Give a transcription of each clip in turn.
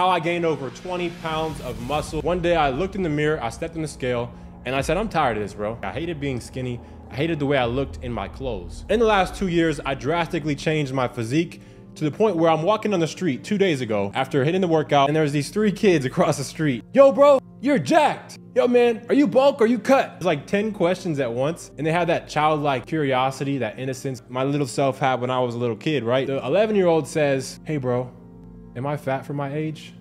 how I gained over 20 pounds of muscle. One day I looked in the mirror, I stepped in the scale, and I said, I'm tired of this, bro. I hated being skinny. I hated the way I looked in my clothes. In the last two years, I drastically changed my physique to the point where I'm walking on the street two days ago after hitting the workout and there's these three kids across the street. Yo, bro, you're jacked. Yo, man, are you bulk or you cut? It's like 10 questions at once. And they had that childlike curiosity, that innocence my little self had when I was a little kid, right? The 11 year old says, Hey, bro, am I fat for my age?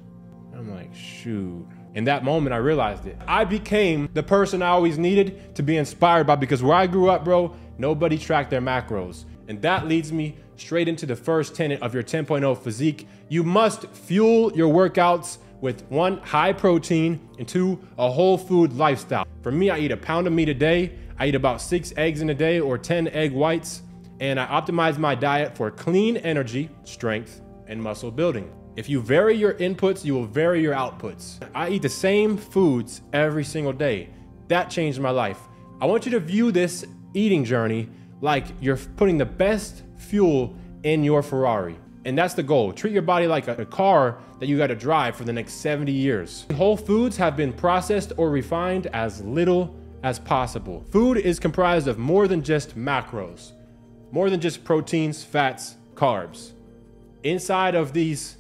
I'm like, shoot. In that moment, I realized it. I became the person I always needed to be inspired by because where I grew up, bro, nobody tracked their macros. And that leads me straight into the first tenet of your 10.0 physique. You must fuel your workouts with one, high protein, and two, a whole food lifestyle. For me, I eat a pound of meat a day. I eat about six eggs in a day or 10 egg whites. And I optimize my diet for clean energy, strength, and muscle building. If you vary your inputs, you will vary your outputs. I eat the same foods every single day. That changed my life. I want you to view this eating journey like you're putting the best fuel in your Ferrari. And that's the goal. Treat your body like a, car that you got to drive for the next 70 years. Whole foods have been processed or refined as little as possible. Food is comprised of more than just macros, more than just proteins, fats, carbs. Inside of these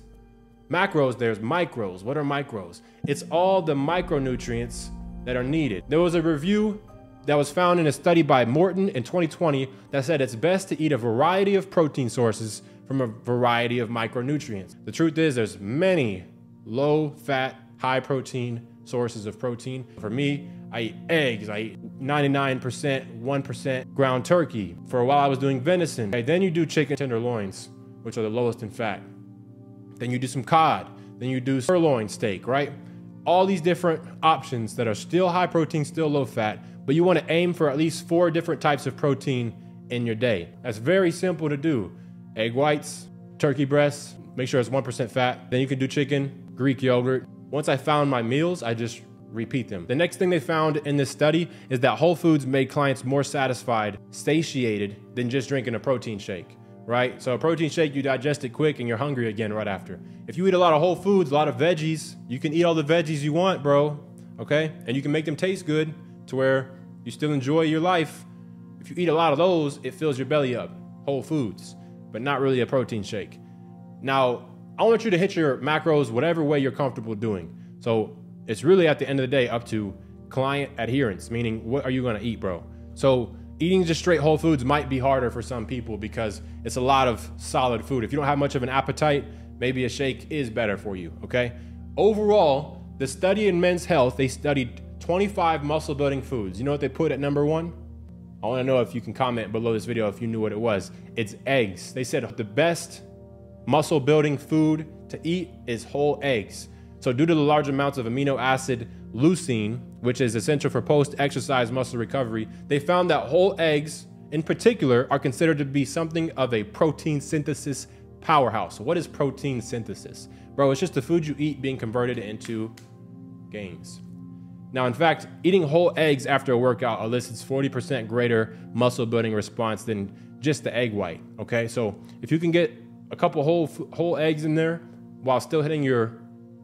macros, there's micros. What are micros? It's all the micronutrients that are needed. There was a review that was found in a study by Morton in 2020 that said it's best to eat a variety of protein sources from a variety of micronutrients. The truth is there's many low fat, high protein sources of protein. For me, I eat eggs, I eat 99%, 1% ground turkey. For a while I was doing venison. Okay, then you do chicken tenderloins, which are the lowest in fat. Then you do some cod, then you do sirloin steak, right? All these different options that are still high protein, still low fat, but you want to aim for at least four different types of protein in your day. That's very simple to do. Egg whites, turkey breasts, make sure it's 1% fat. Then you can do chicken, Greek yogurt. Once I found my meals, I just repeat them. The next thing they found in this study is that Whole Foods made clients more satisfied, satiated than just drinking a protein shake, right? So a protein shake, you digest it quick and you're hungry again right after. If you eat a lot of whole foods, a lot of veggies, you can eat all the veggies you want, bro, okay? And you can make them taste good to where you still enjoy your life. If you eat a lot of those, it fills your belly up. Whole foods, but not really a protein shake. Now, I want you to hit your macros whatever way you're comfortable doing. So it's really at the end of the day up to client adherence, meaning what are you gonna eat, bro? So eating just straight whole foods might be harder for some people because it's a lot of solid food. If you don't have much of an appetite, maybe a shake is better for you, okay? Overall, the study in men's health, they studied 25 muscle building foods. You know what they put at number one? I want to know if you can comment below this video if you knew what it was. It's eggs. They said the best muscle building food to eat is whole eggs. So due to the large amounts of amino acid leucine, which is essential for post-exercise muscle recovery, they found that whole eggs in particular are considered to be something of a protein synthesis powerhouse. what is protein synthesis? Bro, it's just the food you eat being converted into gains. Now, in fact, eating whole eggs after a workout elicits 40% greater muscle building response than just the egg white. Okay, so if you can get a couple whole whole eggs in there while still hitting your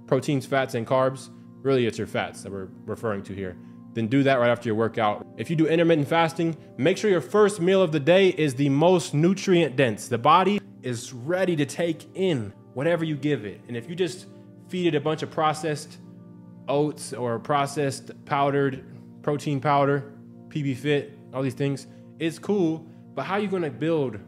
proteins, fats, and carbs, really it's your fats that we're referring to here. Then do that right after your workout. If you do intermittent fasting, make sure your first meal of the day is the most nutrient dense. The body is ready to take in whatever you give it. And if you just feed it a bunch of processed oats or processed powdered protein powder, PB Fit, all these things, it's cool. But how are you gonna build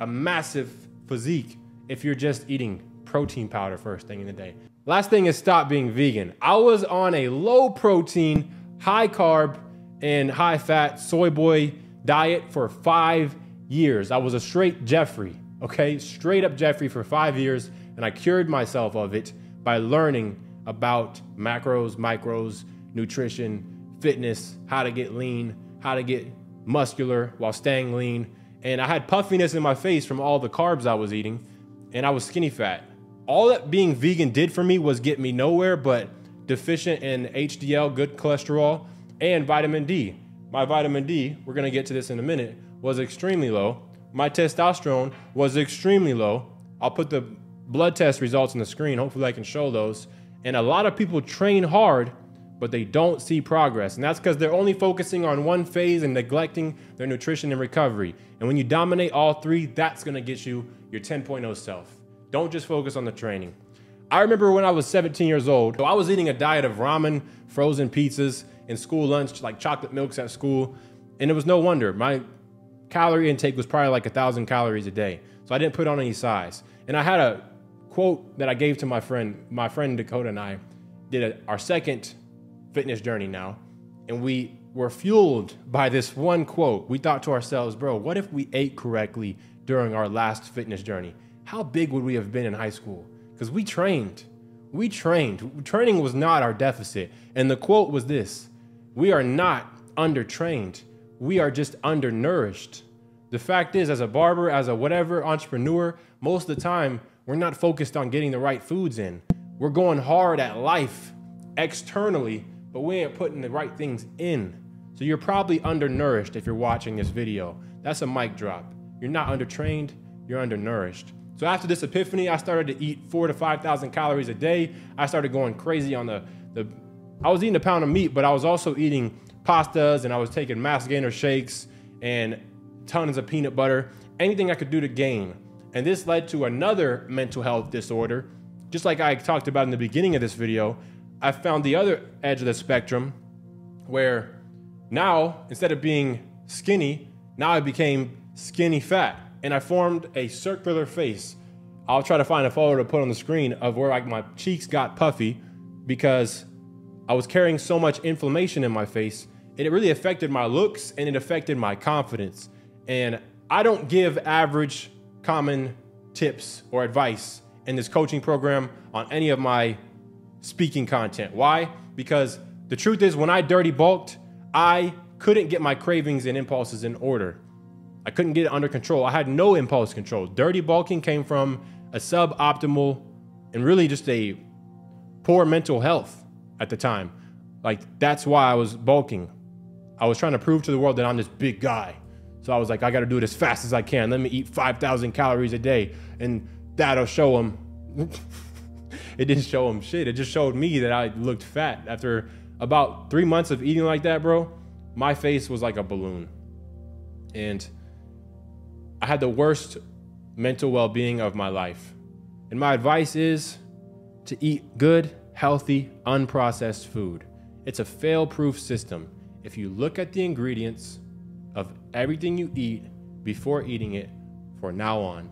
a massive physique if you're just eating protein powder first thing in the day? Last thing is stop being vegan. I was on a low protein, high carb, and high fat soy boy diet for five years. I was a straight Jeffrey, okay? Straight up Jeffrey for five years, and I cured myself of it by learning about macros, micros, nutrition, fitness, how to get lean, how to get muscular while staying lean. And I had puffiness in my face from all the carbs I was eating, and I was skinny fat. All that being vegan did for me was get me nowhere but deficient in HDL, good cholesterol, and vitamin D. My vitamin D, we're gonna get to this in a minute, was extremely low. My testosterone was extremely low. I'll put the blood test results on the screen. Hopefully, I can show those. And a lot of people train hard, but they don't see progress. And that's because they're only focusing on one phase and neglecting their nutrition and recovery. And when you dominate all three, that's gonna get you your 10.0 self. Don't just focus on the training. I remember when I was 17 years old, I was eating a diet of ramen, frozen pizzas, and school lunch, like chocolate milks at school. And it was no wonder. My calorie intake was probably like a thousand calories a day. So I didn't put on any size. And I had a quote that I gave to my friend, my friend Dakota and I did a, our second fitness journey now. And we were fueled by this one quote. We thought to ourselves, bro, what if we ate correctly during our last fitness journey? How big would we have been in high school? Because we trained. We trained. Training was not our deficit. And the quote was this We are not undertrained, we are just undernourished. The fact is, as a barber, as a whatever entrepreneur, most of the time, we're not focused on getting the right foods in. We're going hard at life externally, but we ain't putting the right things in. So you're probably undernourished if you're watching this video. That's a mic drop. You're not undertrained, you're undernourished. So after this epiphany, I started to eat four to 5,000 calories a day. I started going crazy on the, the, I was eating a pound of meat, but I was also eating pastas and I was taking mass gainer shakes and tons of peanut butter, anything I could do to gain. And this led to another mental health disorder. Just like I talked about in the beginning of this video, I found the other edge of the spectrum where now, instead of being skinny, now I became skinny fat. And I formed a circular face. I'll try to find a photo to put on the screen of where like my cheeks got puffy because I was carrying so much inflammation in my face. And it really affected my looks and it affected my confidence. And I don't give average common tips or advice in this coaching program on any of my speaking content. Why? Because the truth is, when I dirty bulked, I couldn't get my cravings and impulses in order. I couldn't get it under control. I had no impulse control. Dirty bulking came from a suboptimal and really just a poor mental health at the time. Like, that's why I was bulking. I was trying to prove to the world that I'm this big guy. So I was like, I got to do it as fast as I can. Let me eat 5,000 calories a day, and that'll show them. it didn't show them shit. It just showed me that I looked fat. After about three months of eating like that, bro, my face was like a balloon. And I had the worst mental well being of my life. And my advice is to eat good, healthy, unprocessed food. It's a fail proof system. If you look at the ingredients, of everything you eat before eating it for now on.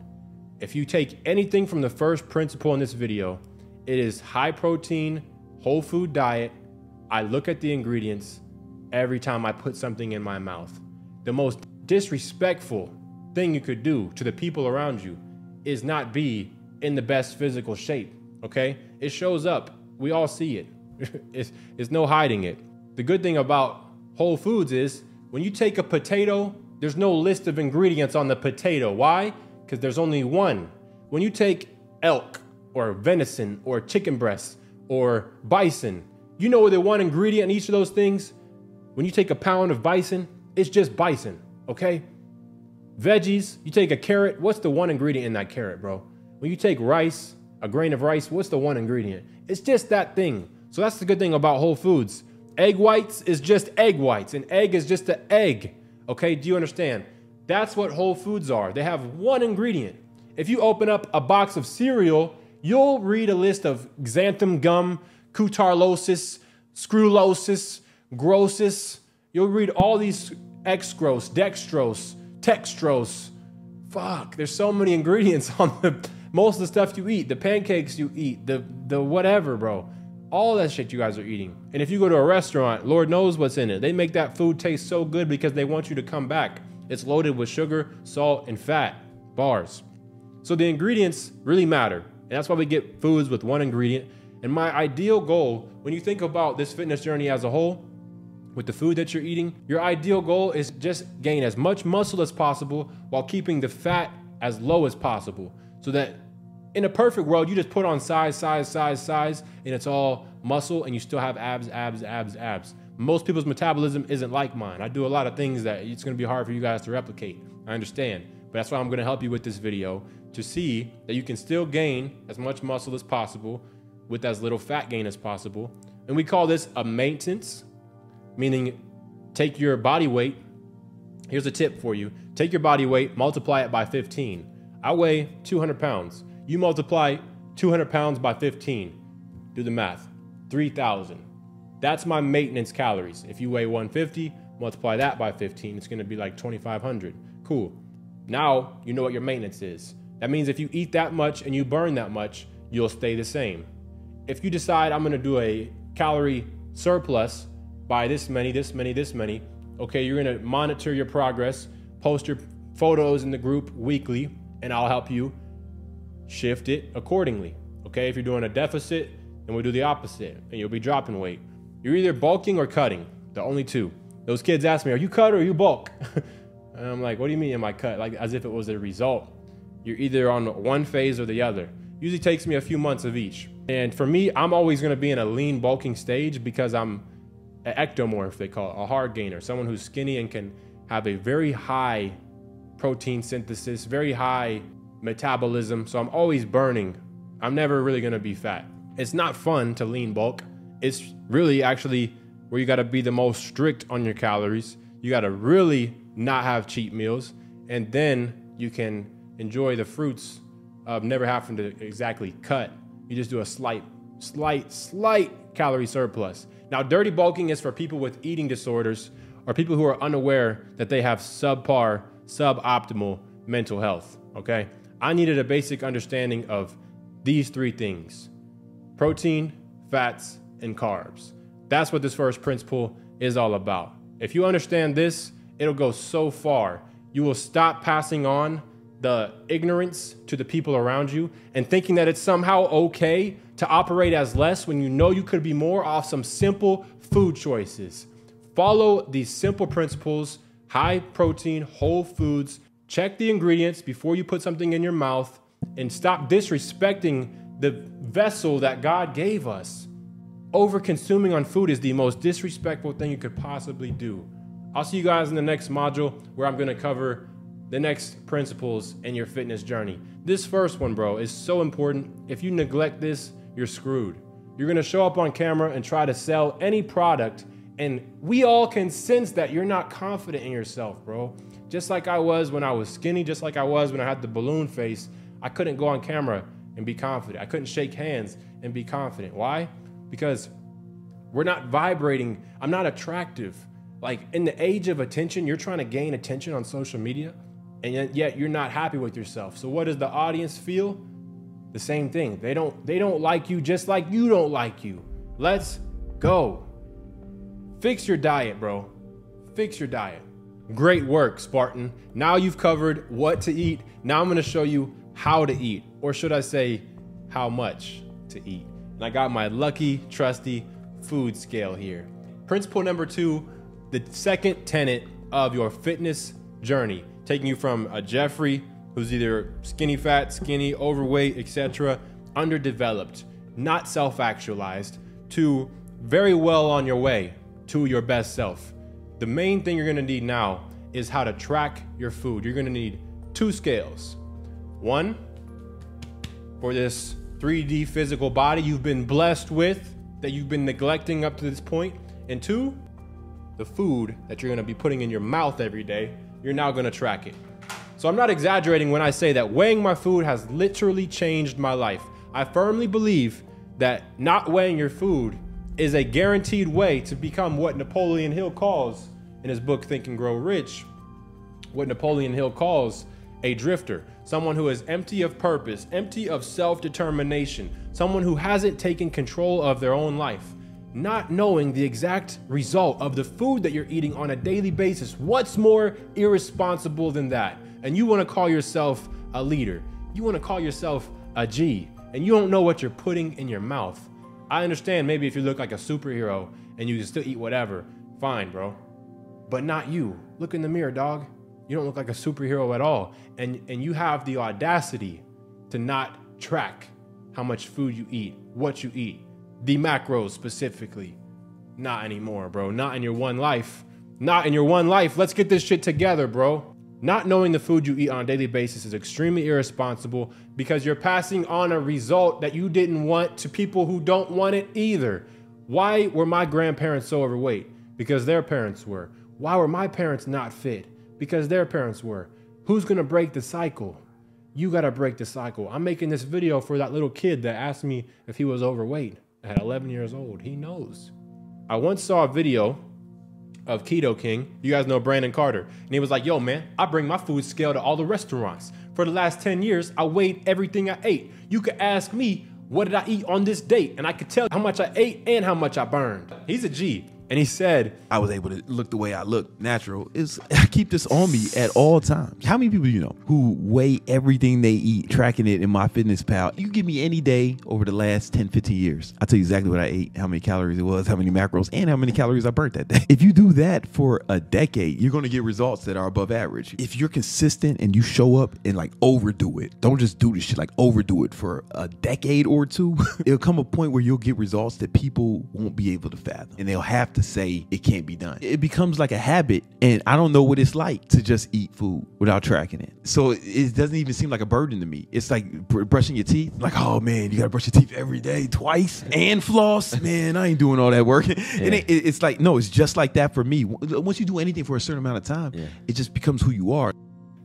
If you take anything from the first principle in this video, it is high protein, whole food diet. I look at the ingredients every time I put something in my mouth. The most disrespectful thing you could do to the people around you is not be in the best physical shape, okay? It shows up. We all see it. it's, it's no hiding it. The good thing about Whole Foods is when you take a potato, there's no list of ingredients on the potato. Why? Because there's only one. When you take elk or venison or chicken breast or bison, you know the one ingredient in each of those things? When you take a pound of bison, it's just bison, okay? Veggies, you take a carrot, what's the one ingredient in that carrot, bro? When you take rice, a grain of rice, what's the one ingredient? It's just that thing. So that's the good thing about Whole Foods. Egg whites is just egg whites. An egg is just an egg. Okay, do you understand? That's what Whole Foods are. They have one ingredient. If you open up a box of cereal, you'll read a list of xanthan gum, cutarlosis, screwlosis, grossis. You'll read all these exgrose, dextrose, textrose. Fuck, there's so many ingredients on the most of the stuff you eat, the pancakes you eat, the the whatever, bro all that shit you guys are eating. And if you go to a restaurant, Lord knows what's in it. They make that food taste so good because they want you to come back. It's loaded with sugar, salt, and fat, bars. So the ingredients really matter. And that's why we get foods with one ingredient. And my ideal goal, when you think about this fitness journey as a whole, with the food that you're eating, your ideal goal is just gain as much muscle as possible while keeping the fat as low as possible so that in a perfect world, you just put on size, size, size, size, and it's all muscle, and you still have abs, abs, abs, abs. Most people's metabolism isn't like mine. I do a lot of things that it's gonna be hard for you guys to replicate. I understand. But that's why I'm gonna help you with this video to see that you can still gain as much muscle as possible with as little fat gain as possible. And we call this a maintenance, meaning take your body weight. Here's a tip for you take your body weight, multiply it by 15. I weigh 200 pounds. You multiply 200 pounds by 15. Do the math 3,000. That's my maintenance calories. If you weigh 150, multiply that by 15, it's gonna be like 2,500. Cool. Now you know what your maintenance is. That means if you eat that much and you burn that much, you'll stay the same. If you decide I'm gonna do a calorie surplus by this many, this many, this many, okay, you're gonna monitor your progress, post your photos in the group weekly, and I'll help you shift it accordingly. Okay, if you're doing a deficit, then we'll do the opposite, and you'll be dropping weight. You're either bulking or cutting, the only two. Those kids ask me, Are you cut or you bulk? and I'm like, What do you mean am I cut? Like as if it was a result. You're either on one phase or the other. Usually takes me a few months of each. And for me, I'm always gonna be in a lean bulking stage because I'm an ectomorph, they call it, a hard gainer, someone who's skinny and can have a very high protein synthesis, very high metabolism. So I'm always burning. I'm never really gonna be fat. It's not fun to lean bulk. It's really actually where you gotta be the most strict on your calories. You gotta really not have cheat meals. And then you can enjoy the fruits of never having to exactly cut. You just do a slight, slight, slight calorie surplus. Now, dirty bulking is for people with eating disorders or people who are unaware that they have subpar, suboptimal mental health. Okay? I needed a basic understanding of these three things protein, fats, and carbs. That's what this first principle is all about. If you understand this, it'll go so far. You will stop passing on the ignorance to the people around you and thinking that it's somehow okay to operate as less when you know you could be more off some simple food choices. Follow these simple principles high protein, whole foods. Check the ingredients before you put something in your mouth and stop disrespecting the vessel that God gave us. Over consuming on food is the most disrespectful thing you could possibly do. I'll see you guys in the next module where I'm gonna cover the next principles in your fitness journey. This first one, bro, is so important. If you neglect this, you're screwed. You're gonna show up on camera and try to sell any product, and we all can sense that you're not confident in yourself, bro. Just like I was when I was skinny, just like I was when I had the balloon face, I couldn't go on camera and be confident. I couldn't shake hands and be confident. Why? Because we're not vibrating. I'm not attractive. Like in the age of attention, you're trying to gain attention on social media, and yet you're not happy with yourself. So what does the audience feel? The same thing. They don't they don't like you just like you don't like you. Let's go. Fix your diet, bro. Fix your diet. Great work, Spartan. Now you've covered what to eat. Now I'm going to show you how to eat, or should I say, how much to eat. And I got my lucky, trusty food scale here. Principle number two the second tenet of your fitness journey, taking you from a Jeffrey who's either skinny fat, skinny, overweight, etc., underdeveloped, not self actualized, to very well on your way to your best self. The main thing you're gonna need now is how to track your food. You're gonna need two scales one, for this 3D physical body you've been blessed with, that you've been neglecting up to this. And two, the food that you're gonna be putting in your mouth every day, you're now gonna track it. So I'm not exaggerating when I say that weighing my food has literally changed my life. I firmly believe that not weighing your food is a guaranteed way to become what Napoleon Hill calls in his book Think and Grow Rich, what Napoleon Hill calls a drifter, someone who is empty of purpose, empty of self determination, someone who hasn't taken control of their own life, not knowing the exact result of the food that you're eating on a daily basis. What's more irresponsible than that? And you want to call yourself a leader, you want to call yourself a G, and you don't know what you're putting in your mouth. I understand maybe if you look like a superhero and you can still eat whatever, fine, bro. But not you. Look in the mirror, dog. You don't look like a superhero at all. And, and you have the audacity to not track how much food you eat, what you eat, the macros specifically. Not anymore, bro. Not in your one life. Not in your one life. Let's get this shit together, bro. Not knowing the food you eat on a daily basis is extremely irresponsible because you're passing on a result that you didn't want to people who don't want it either. Why were my grandparents so overweight? Because their parents were. Why were my parents not fit? Because their parents were. Who's gonna break the cycle? You gotta break the cycle. I'm making this video for that little kid that asked me if he was overweight at 11 years old. He knows. I once saw a video of Keto King. You guys know Brandon Carter. And he was like, yo, man, I bring my food scale to all the restaurants. For the last 10 years, I weighed everything I ate. You could ask me, what did I eat on this date? And I could tell how much I ate and how much I burned. He's a G. And he said, I was able to look the way I look natural. Is I keep this on me at all times. How many people you know who weigh everything they eat, tracking it in MyFitnessPal? You give me any day over the last 10, 15 years. I'll tell you exactly what I ate, how many calories it was, how many macros, and how many calories I burnt that day. If you do that for a decade, you're gonna get results that are above average. If you're consistent and you show up and like overdo it, don't just do this shit, like overdo it for a decade or two, it'll come a point where you'll get results that people won't be able to fathom. And they'll have to to say it can't be done. It becomes like a habit, and I don't know what it's like to just eat food without tracking it. So it doesn't even seem like a burden to me. It's like br- brushing your teeth. Like, oh man, you gotta brush your teeth every day, twice, and floss. Man, I ain't doing all that work. Yeah. And it, it's like, no, it's just like that for me. Once you do anything for a certain amount of time, yeah. it just becomes who you are.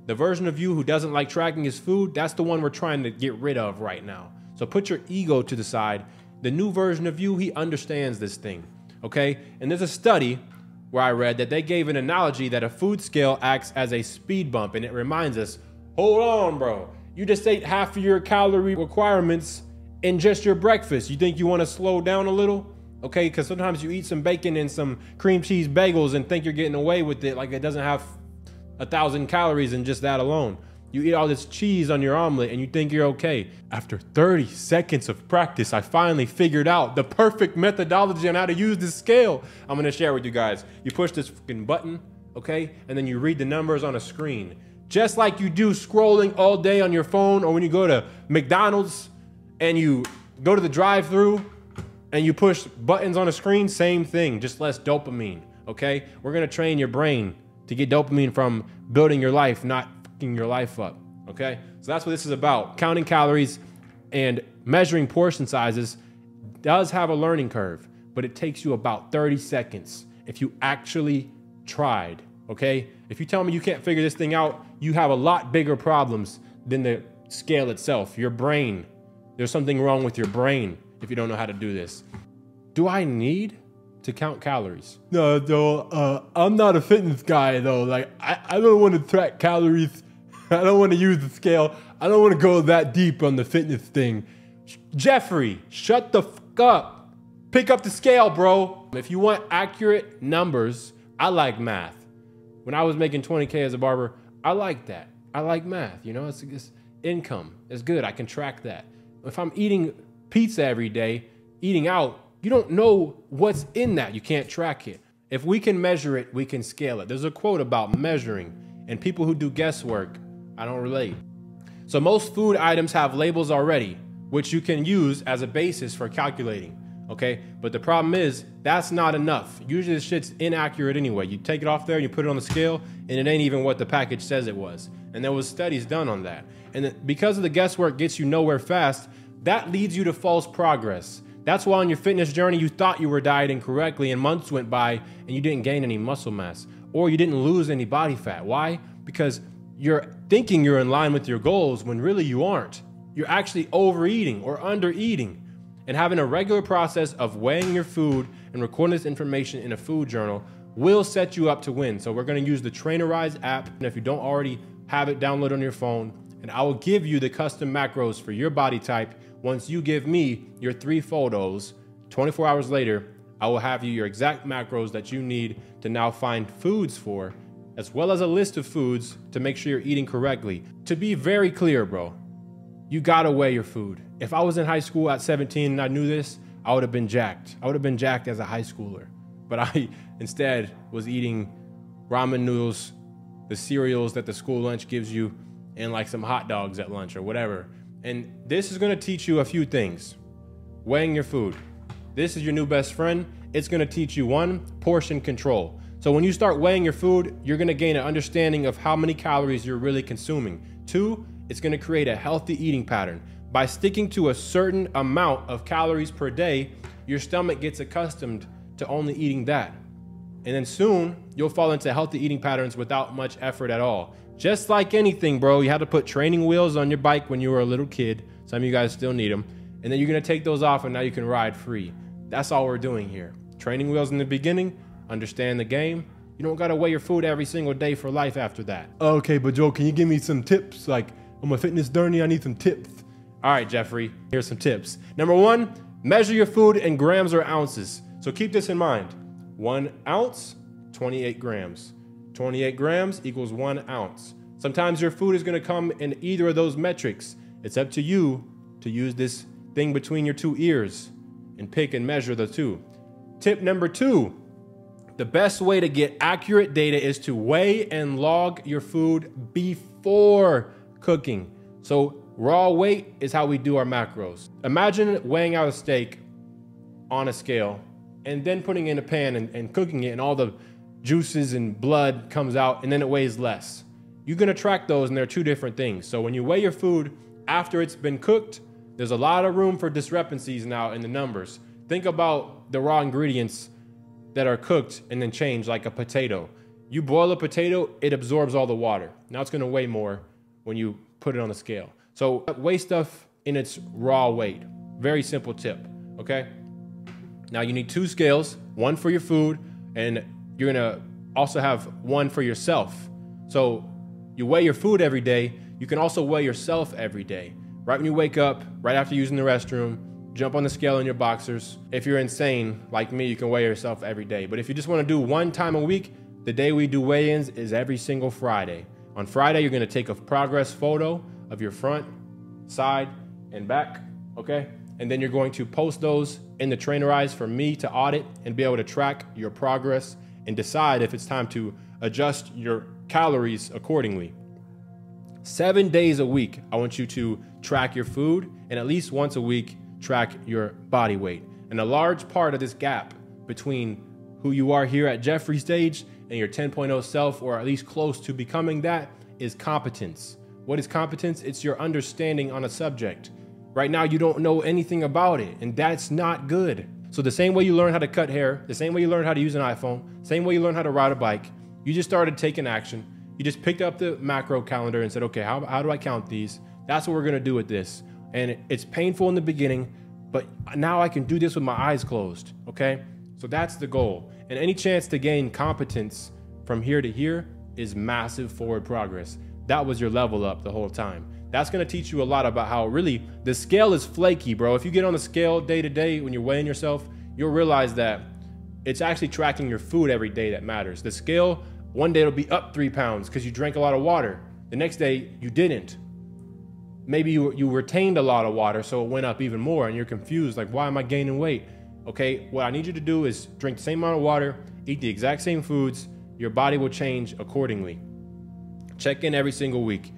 The version of you who doesn't like tracking his food, that's the one we're trying to get rid of right now. So put your ego to the side. The new version of you, he understands this thing okay? And there's a study where I read that they gave an analogy that a food scale acts as a speed bump, and it reminds us, hold on, bro. You just ate half of your calorie requirements in just your breakfast. You think you want to slow down a little? Okay, because sometimes you eat some bacon and some cream cheese bagels and think you're getting away with it like it doesn't have a thousand calories in just that alone. You eat all this cheese on your omelet and you think you're okay. After 30 seconds of practice, I finally figured out the perfect methodology on how to use this scale. I'm gonna share with you guys. You push this fucking button, okay? And then you read the numbers on a screen. Just like you do scrolling all day on your phone or when you go to McDonald's and you go to the drive through and you push buttons on a screen, same thing, just less dopamine, okay? We're gonna train your brain to get dopamine from building your life, not fucking your life up. Okay? So that's what this is about. Counting calories and measuring portion sizes does have a learning curve, but it takes you about 30 seconds if you actually tried. Okay? If you tell me you can't figure this thing out, you have a lot bigger problems than the scale itself. Your brain. There's something wrong with your brain if you don't know how to do this. Do I need to count calories? No, though, uh, I'm not a fitness guy though. Like, I, I don't want to track calories I don't want to use the scale. I don't want to go that deep on the fitness thing. Jeffrey, shut the fuck up. Pick up the scale, bro. If you want accurate numbers, I like math. When I was making 20K as a barber, I like that. I like math. You know, it's, it's income. It's good. I can track that. If I'm eating pizza every day, eating out, you don't know what's in that. You can't track it. If we can measure it, we can scale it. There's a quote about measuring, and people who do guesswork I don't relate. So most food items have labels already, which you can use as a basis for calculating. Okay, but the problem is that's not enough. Usually, this shit's inaccurate anyway. You take it off there, you put it on the scale, and it ain't even what the package says it was. And there was studies done on that. And because of the guesswork gets you nowhere fast, that leads you to false progress. That's why on your fitness journey you thought you were dieting correctly, and months went by and you didn't gain any muscle mass, or you didn't lose any body fat. Why? Because you're thinking you're in line with your goals when really you aren't. You're actually overeating or undereating. And having a regular process of weighing your food and recording this information in a food journal will set you up to win. So we're gonna use the Trainerize app. And if you don't already have it downloaded on your phone, and I will give you the custom macros for your body type once you give me your three photos. 24 hours later, I will have you your exact macros that you need to now find foods for as well as a list of foods to make sure you're eating correctly. To be very clear, bro, you gotta weigh your food. If I was in high school at 17 and I knew this, I would have been jacked. I would have been jacked as a high schooler. But I instead was eating ramen noodles, the cereals that the school lunch gives you, and like some hot dogs at lunch or whatever. And this is gonna teach you a few things. Weighing your food. This is your new best friend. It's gonna teach you one, portion control. So when you start weighing your food, you're gonna gain an understanding of how many calories you're really consuming. Two, it's gonna create a healthy eating pattern. By sticking to a certain amount of calories per day, your stomach gets accustomed to only eating that. And then soon, you'll fall into healthy eating patterns without much effort at all. Just like anything, bro, you had to put training wheels on your bike when you were a little kid. Some of you guys still need them. And then you're gonna take those off and now you can ride free. That's all we're doing here. Training wheels in the beginning, understand the game. You don't gotta weigh your food every single day for life after that. Okay, but Joe, can you give me some tips? Like, I'm a fitness journey, I need some tips. All right, Jeffrey, here's some tips. Number one, measure your food in grams or ounces. So keep this in mind. One ounce, 28 grams. 28 grams equals one ounce. Sometimes your food is gonna come in either of those metrics. It's up to you to use this thing between your two ears and pick and measure the two. Tip number two, the best way to get accurate data is to weigh and log your food before cooking. So raw weight is how we do our macros. Imagine weighing out a steak on a scale and then putting in a pan and, and cooking it and all the juices and blood comes out and then it weighs less. You're gonna track those and they're two different things. So when you weigh your food after it's been cooked, there's a lot of room for discrepancies now in the numbers. Think about the raw ingredients that are cooked and then changed, like a potato. You boil a potato, it absorbs all the water. Now it's gonna weigh more when you put it on the scale. So weigh stuff in its raw weight. Very simple tip, okay? Now you need two scales, one for your food, and you're gonna also have one for yourself. So you weigh your food every day, you can also weigh yourself every day. Right when you wake up, right after using the restroom, jump on the scale in your boxers. If you're insane, like me, you can weigh yourself every day. But if you just wanna do one time a week, the day we do weigh ins is every single Friday. On Friday, you're gonna take a progress photo of your front, side, and back, okay? And then you're going to post those in the Trainerize for me to audit and be able to track your progress and decide if it's time to adjust your calories accordingly. Seven days a week, I want you to track your food and at least once a week, track your body weight. And a large part of this gap between who you are here at Jeffrey stage and your 10.0 self, or at least close to becoming that, is competence. What is competence? It's your understanding on a subject. Right now, you don't know anything about it, and that's not good. So, the same way you learn how to cut hair, the same way you learn how to use an iPhone, same way you learn how to ride a bike, you just started taking action. You just picked up the macro calendar and said, okay, how, how do I count these? That's what we're gonna do with this. And it's painful in the beginning, but now I can do this with my eyes closed, okay? So that's the goal. And any chance to gain competence from here to here is massive forward progress. That was your level up the whole time. That's gonna teach you a lot about how really the scale is flaky, bro. If you get on the scale day to day when you're weighing yourself, you'll realize that it's actually tracking your food every day that matters. The scale, one day it'll be up three pounds because you drank a lot of water. The next day you didn't. Maybe you, you retained a lot of water, so it went up even more, and you're confused like, why am I gaining weight? Okay, what I need you to do is drink the same amount of water, eat the exact same foods, your body will change accordingly. Check in every single week.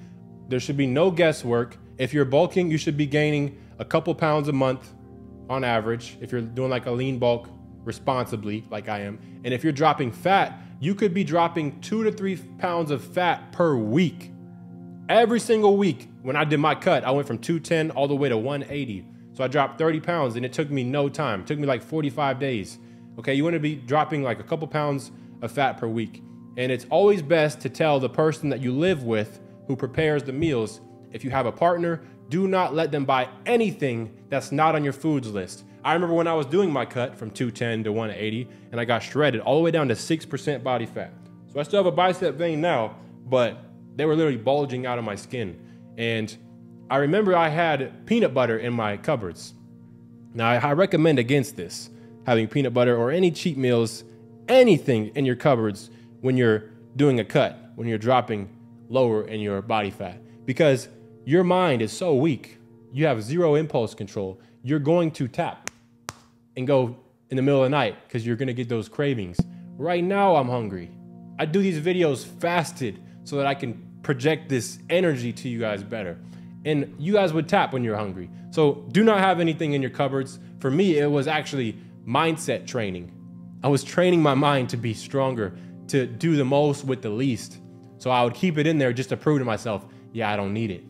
There should be no guesswork. If you're bulking, you should be gaining a couple pounds a month on average. If you're doing like a lean bulk responsibly, like I am. And if you're dropping fat, you could be dropping two to three pounds of fat per week. Every single week, when I did my cut, I went from 210 all the way to 180. So I dropped 30 pounds and it took me no time. It took me like 45 days. Okay, you want to be dropping like a couple pounds of fat per week. And it's always best to tell the person that you live with who prepares the meals if you have a partner, do not let them buy anything that's not on your foods list. I remember when I was doing my cut from 210 to 180 and I got shredded all the way down to 6% body fat. So I still have a bicep vein now, but they were literally bulging out of my skin. And I remember I had peanut butter in my cupboards. Now, I recommend against this, having peanut butter or any cheat meals, anything in your cupboards when you're doing a cut, when you're dropping lower in your body fat, because your mind is so weak. You have zero impulse control. You're going to tap and go in the middle of the night because you're going to get those cravings. Right now, I'm hungry. I do these videos fasted so that I can project this energy to you guys better. And you guys would tap when you're hungry. So do not have anything in your cupboards. For me, it was actually mindset training. I was training my mind to be stronger, to do the most with the least. So I would keep it in there just to prove to myself, yeah, I don't need it.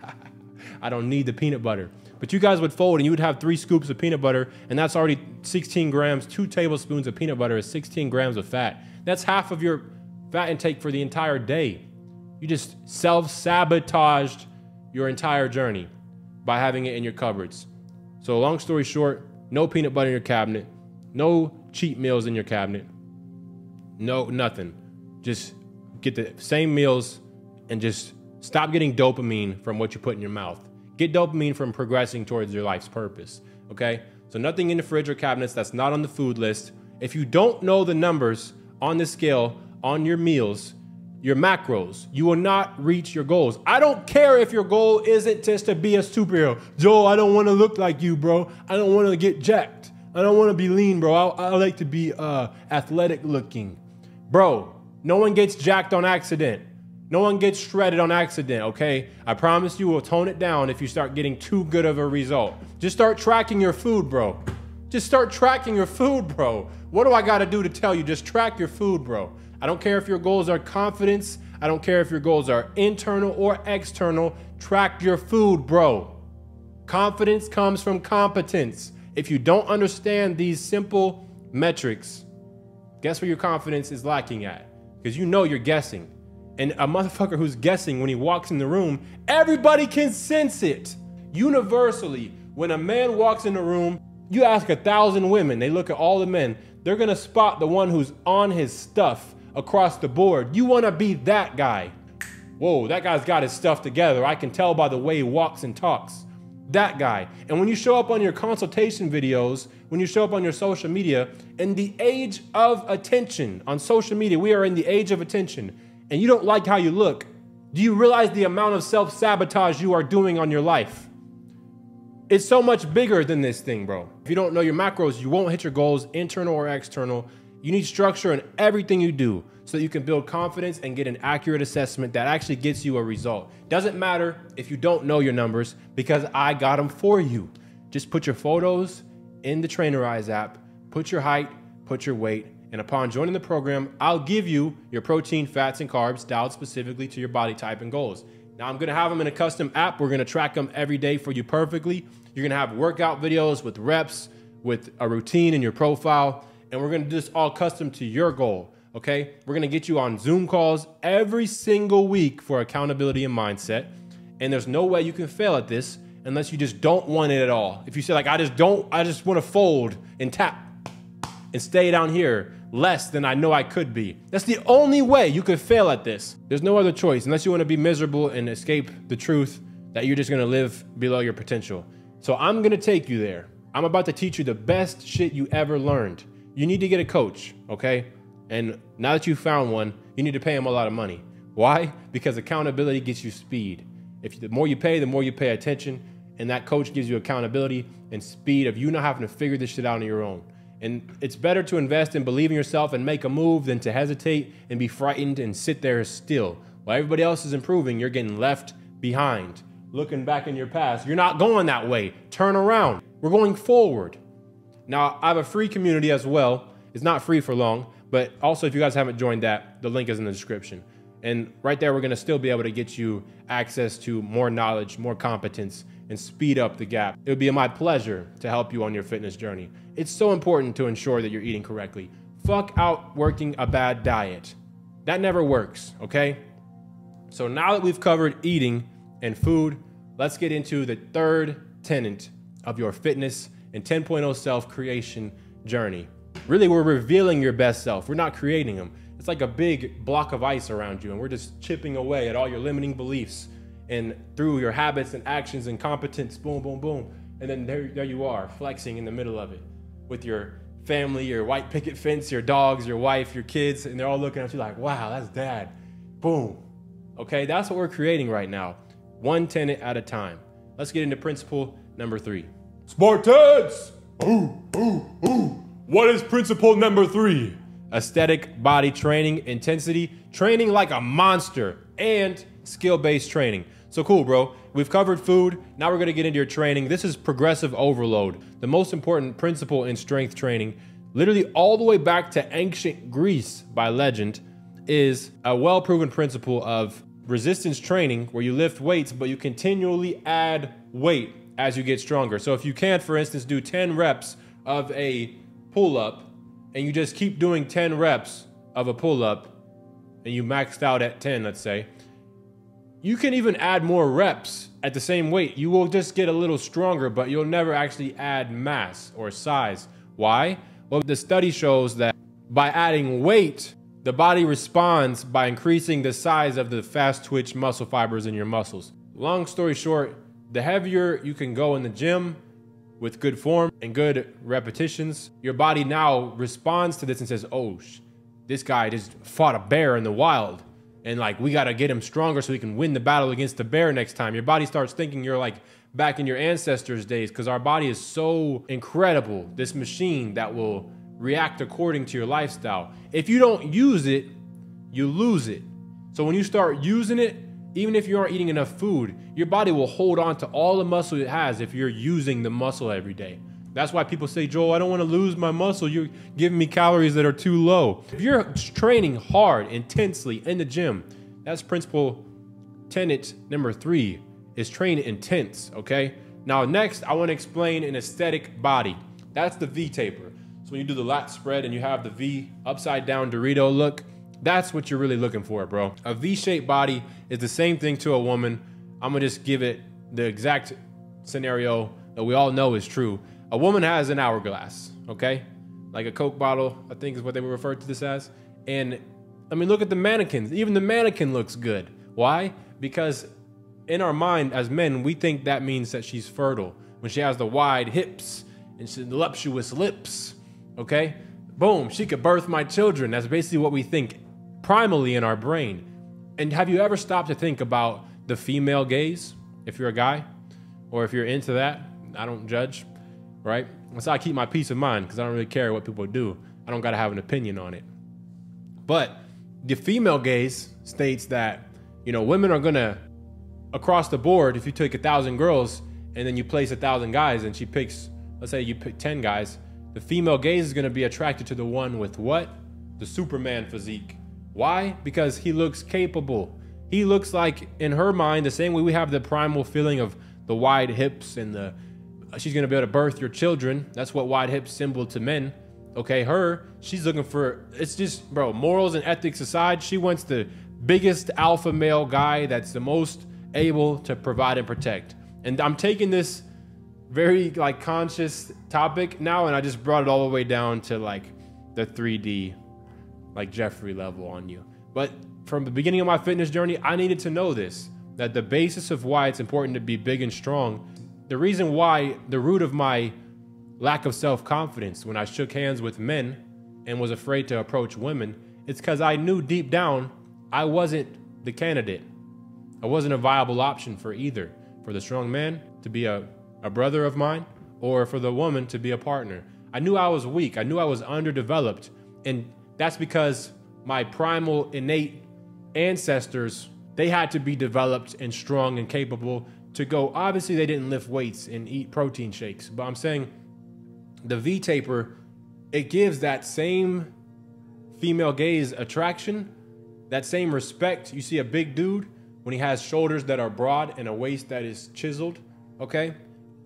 I don't need the peanut butter. But you guys would fold and you would have three scoops of peanut butter, and that's already 16 grams. Two tablespoons of peanut butter is 16 grams of fat. That's half of your fat intake for the entire day. You just self sabotaged your entire journey by having it in your cupboards. So, long story short, no peanut butter in your cabinet, no cheat meals in your cabinet, no nothing. Just get the same meals and just stop getting dopamine from what you put in your mouth. Get dopamine from progressing towards your life's purpose. Okay? So nothing in the fridge or cabinets that's not on the food list. If you don't know the numbers on the scale on your meals, your macros, you will not reach your goals. I don't care if your goal isn't just to be a superhero. Joe, I don't want to look like you, bro. I don't want to get jacked. I don't want to be lean, bro. I, I like to be uh, athletic looking. Bro, no one gets jacked on accident. No one gets shredded on accident, okay? I promise you will tone it down if you start getting too good of a result. Just start tracking your food, bro. Just start tracking your food, bro. What do I gotta do to tell you? Just track your food, bro. I don't care if your goals are confidence. I don't care if your goals are internal or external. Track your food, bro. Confidence comes from competence. If you don't understand these simple metrics, guess where your confidence is lacking at? Because you know you're guessing. And a motherfucker who's guessing when he walks in the room, everybody can sense it. Universally, when a man walks in the room, you ask a thousand women, they look at all the men, they're gonna spot the one who's on his stuff across the board. You wanna be that guy. Whoa, that guy's got his stuff together. I can tell by the way he walks and talks. That guy. And when you show up on your consultation videos, when you show up on your social media, in the age of attention on social media, we are in the age of attention and you don't like how you look, do you realize the amount of self sabotage you are doing on your life? It's so much bigger than this thing, bro. If you don't know your macros, you won't hit your goals, internal or external. You need structure in everything you do so that you can build confidence and get an accurate assessment that actually gets you a result. Doesn't matter if you don't know your numbers because I got them for you. Just put your photos in the Trainerize app, put your height, put your weight, and upon joining the program, I'll give you your protein, fats, and carbs dialed specifically to your body type and goals. Now, I'm gonna have them in a custom app. We're gonna track them every day for you perfectly. You're gonna have workout videos with reps, with a routine in your profile, and we're gonna do this all custom to your goal, okay? We're gonna get you on Zoom calls every single week for accountability and mindset. And there's no way you can fail at this unless you just don't want it at all. If you say, like, I just don't, I just wanna fold and tap and stay down here, less than I know I could be. That's the only way you could fail at this. There's no other choice unless you want to be miserable and escape the truth that you're just going to live below your potential. So I'm going to take you there. I'm about to teach you the best shit you ever learned. You need to get a coach, okay? And now that you found one, you need to pay him a lot of money. Why? Because accountability gets you speed. If the more you pay, the more you pay attention, and that coach gives you accountability and speed of you not having to figure this shit out on your own. And it's better to invest in believing yourself and make a move than to hesitate and be frightened and sit there still. While everybody else is improving, you're getting left behind. Looking back in your past, you're not going that way. Turn around. We're going forward. Now, I have a free community as well. It's not free for long, but also if you guys haven't joined that, the link is in the description. And right there, we're gonna still be able to get you access to more knowledge, more competence, and speed up the gap. It would be my pleasure to help you on your fitness journey. It's so important to ensure that you're eating correctly. Fuck out working a bad diet. That never works, okay? So now that we've covered eating and food, let's get into the third tenet of your fitness and 10.0 self creation journey. Really, we're revealing your best self. We're not creating them. It's like a big block of ice around you, and we're just chipping away at all your limiting beliefs and through your habits and actions and competence, boom, boom, boom. And then there, there you are, flexing in the middle of it with your family, your white picket fence, your dogs, your wife, your kids, and they're all looking at you like, wow, that's dad. Boom. Okay, that's what we're creating right now, one tenant at a time. Let's get into principle number three. Spartans! Ooh, ooh, ooh. What is principle number three? Aesthetic body training, intensity, training like a monster, and skill based training. So cool, bro. We've covered food. Now we're gonna get into your training. This is progressive overload, the most important principle in strength training literally all the way back to ancient Greece by legend, is a well proven principle of resistance training where you lift weights, but you continually add weight as you get stronger. So if you can, for instance, do 10 reps of a pull up and you just keep doing 10 reps of a pull up and you maxed out at 10, let's say, you can even add more reps at the same weight. You will just get a little stronger, but you'll never actually add mass or size. Why? Well, the study shows that by adding weight, the body responds by increasing the size of the fast twitch muscle fibers in your muscles. Long story short, the heavier you can go in the gym with good form and good repetitions, your body now responds to this and says, oh, this guy just fought a bear in the wild and like we got to get him stronger so he can win the battle against the bear next time. Your body starts thinking you're like back in your ancestors' days because our body is so incredible. This machine that will react according to your lifestyle. If you don't use it, you lose it. So when you start using it, even if you aren't eating enough food, your body will hold on to all the muscle it has if you're using the muscle every day. That's why people say, Joel, I don't want to lose my muscle. You're giving me calories that are too low. If you're training hard, intensely in the gym, that's principle tenet number three is train intense, okay? Now, next, I want to explain an aesthetic body. That's the V taper. So when you do the lat spread and you have the V upside down Dorito look, that's what you're really looking for, bro. A V-shaped body is the same thing to a woman. I'm gonna just give it the exact scenario that we all know is true a woman has an hourglass, okay? Like a Coke bottle, I think is what they would refer to this as. And I mean, look at the mannequins. Even the mannequin looks good. Why? Because in our mind as men, we think that means that she's fertile. When she has the wide hips and voluptuous lips, okay? Boom, she could birth my children. That's basically what we think primally in our brain. And have you ever stopped to think about the female gaze? If you're a guy, or if you're into that, I don't judge right? That's how I keep my peace of mind because I don't really care what people do. I don't got to have an opinion on it. But the female gaze states that, you know, women are going to, across the board, if you take a thousand girls and then you place a thousand guys and she picks, let's say you pick 10 guys, the female gaze is going to be attracted to the one with what? The Superman physique. Why? Because he looks capable. He looks like, in her mind, the same way we have the primal feeling of the wide hips and the she's gonna be able to birth your children. That's what wide hips symbol to men. Okay, her, she's looking for it's just bro, morals and ethics aside, she wants the biggest alpha male guy that's the most able to provide and protect. And I'm taking this very like conscious topic now and I just brought it all the way down to like the 3D like Jeffrey level on you. But from the beginning of my fitness journey, I needed to know this that the basis of why it's important to be big and strong the reason why, the root of my lack of self confidence when I shook hands with men and was afraid to approach women, it's because I knew deep down I wasn't the candidate. I wasn't a viable option for either, for the strong man to be a, a brother of mine or for the woman to be a partner. I knew I was weak. I knew I was underdeveloped. And that's because my primal innate ancestors, they had to be developed and strong and capable to go. Obviously, they didn't lift weights and eat protein shakes, but I'm saying the V taper, it gives that same female gaze attraction, that same respect. You see a big dude when he has shoulders that are broad and a waist that is chiseled, okay?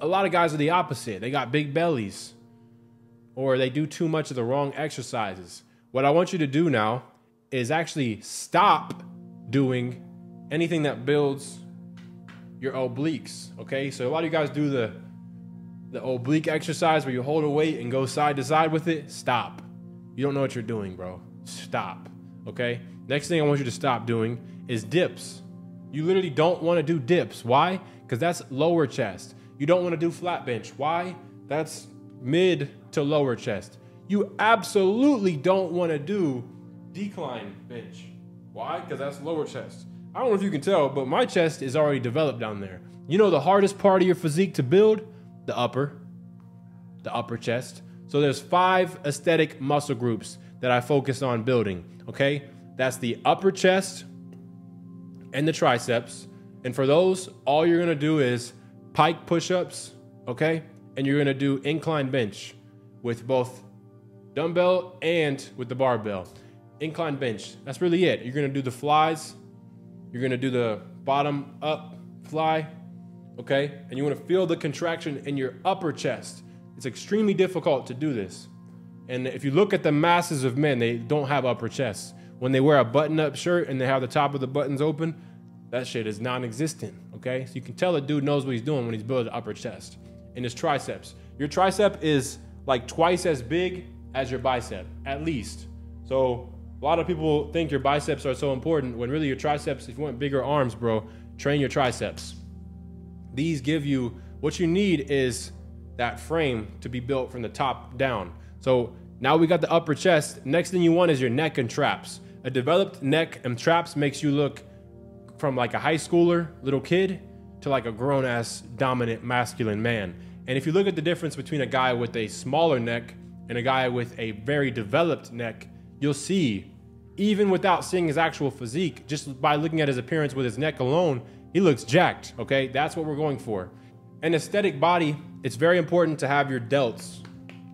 A lot of guys are the opposite. They got big bellies or they do too much of the wrong exercises. What I want you to do now is actually stop doing anything that builds your obliques. Okay, so a lot of you guys do the the oblique exercise where you hold a weight and go side to side with it. Stop. You don't know what you're doing, bro. Stop. Okay. Next thing I want you to stop doing is dips. You literally don't want to do dips. Why? Because that's lower chest. You don't want to do flat bench. Why? That's mid to lower chest. You absolutely don't want to do decline bench. Why? Because that's lower chest. I don't know if you can tell, but my chest is already developed down there. You know the hardest part of your physique to build? The upper, the upper chest. So there's five aesthetic muscle groups that I focus on building, okay? That's the upper chest and the triceps. And for those, all you're gonna do is pike push-ups, okay? And you're gonna do incline bench with both dumbbell and with the barbell. Incline bench. That's really it. You're gonna do the flies. You're gonna do the bottom up fly, okay? And you wanna feel the contraction in your upper chest. It's extremely difficult to do this. And if you look at the masses of men, they don't have upper chests. When they wear a button up shirt and they have the top of the buttons open, that shit is non existent, okay? So you can tell a dude knows what he's doing when he's building upper chest. And his triceps. Your tricep is like twice as big as your bicep, at least. So a lot of people think your biceps are so important when really your triceps, if you want bigger arms, bro, train your triceps. These give you what you need is that frame to be built from the top down. So now we got the upper chest. Next thing you want is your neck and traps. A developed neck and traps makes you look from like a high schooler, little kid, to like a grown ass, dominant, masculine man. And if you look at the difference between a guy with a smaller neck and a guy with a very developed neck, you'll see, even without seeing his actual physique, just by looking at his appearance with his neck alone, he looks jacked, okay? That's what we're going for. An aesthetic body, it's very important to have your delts,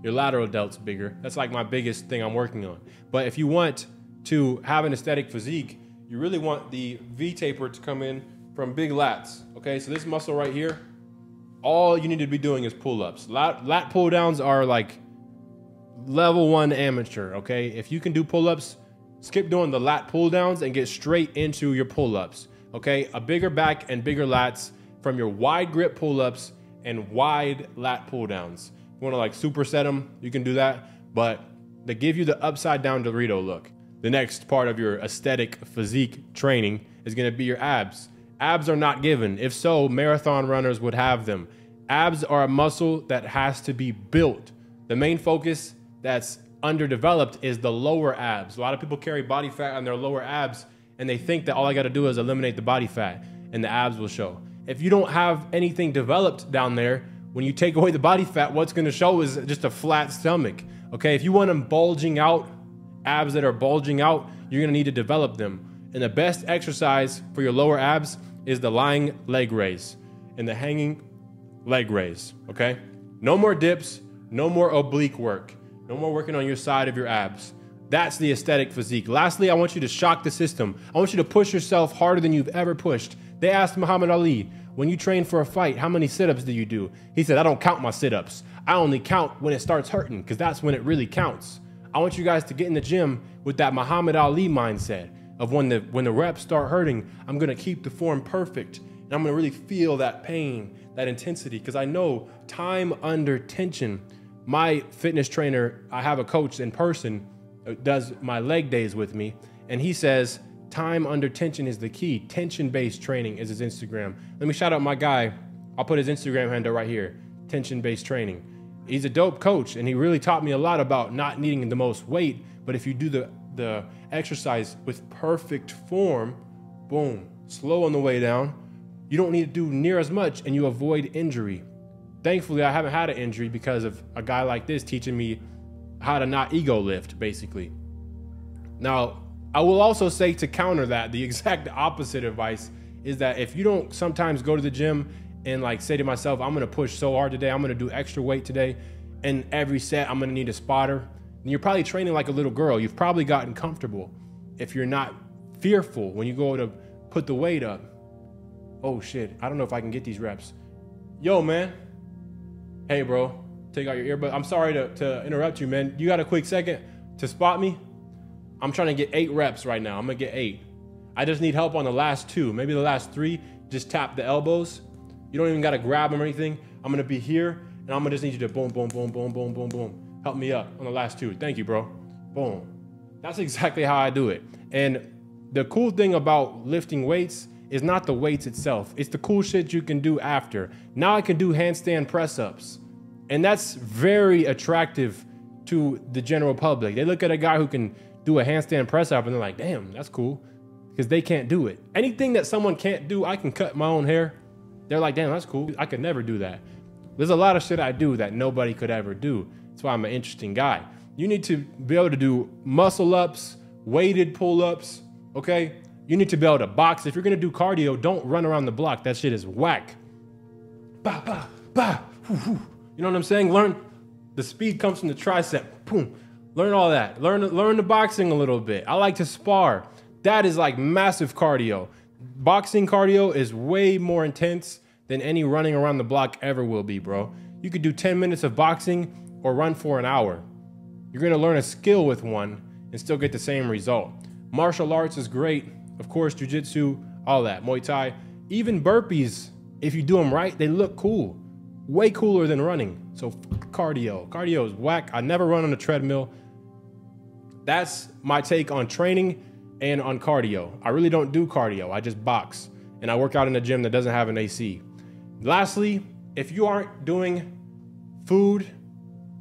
your lateral delts bigger. That's like my biggest thing I'm working on. But if you want to have an aesthetic physique, you really want the V taper to come in from big lats, okay? So this muscle right here, all you need to be doing is pull-ups. Lat, lat pull-downs are like level one amateur, okay? If you can do pull-ups, skip doing the lat pull-downs and get straight into your pull-ups, okay? A bigger back and bigger lats from your wide grip pull-ups and wide lat pull-downs. You wanna like superset them, you can do that, but they give you the upside down Dorito look. The next part of your aesthetic physique training is gonna be your abs. Abs are not given. If so, marathon runners would have them. Abs are a muscle that has to be built. The main focus that's underdeveloped is the lower abs. A lot of people carry body fat on their lower abs and they think that all I gotta do is eliminate the body fat and the abs will show. If you don't have anything developed down there, when you take away the body fat, what's gonna show is just a flat stomach. Okay, if you want them bulging out, abs that are bulging out, you're gonna need to develop them. And the best exercise for your lower abs is the lying leg raise and the hanging leg raise, okay? No more dips, no more oblique work, no more working on your side of your abs. That's the aesthetic physique. Lastly, I want you to shock the system. I want you to push yourself harder than you've ever pushed. They asked Muhammad Ali, when you train for a fight, how many sit ups do you do? He said, I don't count my sit ups. I only count when it starts hurting because that's when it really counts. I want you guys to get in the gym with that Muhammad Ali mindset of when the when the reps start hurting, I'm gonna keep the form perfect. And I'm gonna really feel that pain, that intensity, because I know time under tension. My fitness trainer, I have a coach in person, uh, does my leg days with me, and he says time under tension is the key. Tension-based training is his Instagram. Let me shout out my guy. I'll put his Instagram handle right here. Tension-based training. He's a dope coach, and he really taught me a lot about not needing the most weight, but if you do the the exercise with perfect form, boom, slow on the way down. You don't need to do near as much and you avoid injury. Thankfully, I haven't had an injury because of a guy like this teaching me how to not ego lift, basically. Now, I will also say to counter that, the exact opposite advice is that if you don't sometimes go to the gym and like say to myself, I'm gonna push so hard today, I'm gonna do extra weight today, and every set I'm gonna need a spotter, and you're probably training like a little girl. You've probably gotten comfortable. If you're not fearful when you go to put the weight up, oh shit, I don't know if I can get these reps. Yo, man. Hey, bro. Take out your earbud. I'm sorry to, to interrupt you, man. You got a quick second to spot me? I'm trying to get eight reps right now. I'm gonna get eight. I just need help on the last two. Maybe the last three. Just tap the elbows. You don't even gotta grab them or anything. I'm gonna be here and I'm gonna just need you to boom, boom, boom, boom, boom, boom, boom help me up on the last two. Thank you, bro. Boom. That's exactly how I do it. And the cool thing about lifting weights is not the weights itself, it's the cool shit you can do after. Now I can do handstand press ups. And that's very attractive to the general public. They look at a guy who can do a handstand press up and they're like, damn, that's cool. Because they can't do it. Anything that someone can't do, I can cut my own hair. They're like, damn, that's cool. I could never do that. There's a lot of shit I do that nobody could ever do. That's why I'm an interesting guy. You need to be able to do muscle ups, weighted pull ups, okay? You need to be able to box. If you're gonna do cardio, don't run around the block. That shit is whack. Ba, ba, ba. You know what I'm saying? Learn the speed comes from the tricep. Boom, Learn all that. Learn learn the boxing a little bit. I like to spar. That is like massive cardio. Boxing cardio is way more intense than any running around the block ever will be, bro. You could do 10 minutes of boxing or run for an hour. You're gonna learn a skill with one and still get the same result. Martial arts is great. Of course, jujitsu, all that, Muay Thai, even burpees, if you do them right, they look cool. Way cooler than running. So cardio. Cardio is whack. I never run on a treadmill. That's my take on training and on cardio. I really don't do cardio. I just box and I work out in a gym that doesn't have an AC. Lastly, if you aren't doing food,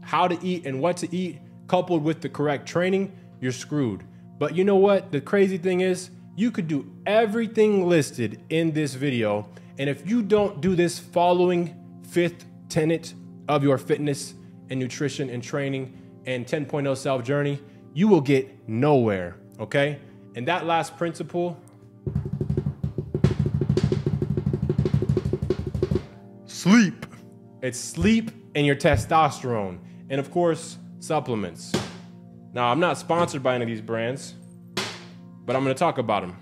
how to eat and what to eat coupled with the correct training, you're screwed. But you know what? The crazy thing is, you could do everything listed in this video. And if you don't do this following fifth tenet of your fitness and nutrition and training and 10.0 self journey, you will get nowhere. Okay. And that last principle sleep. It's sleep and your testosterone. And of course, supplements. Now, I'm not sponsored by any of these brands, but I'm gonna talk about them.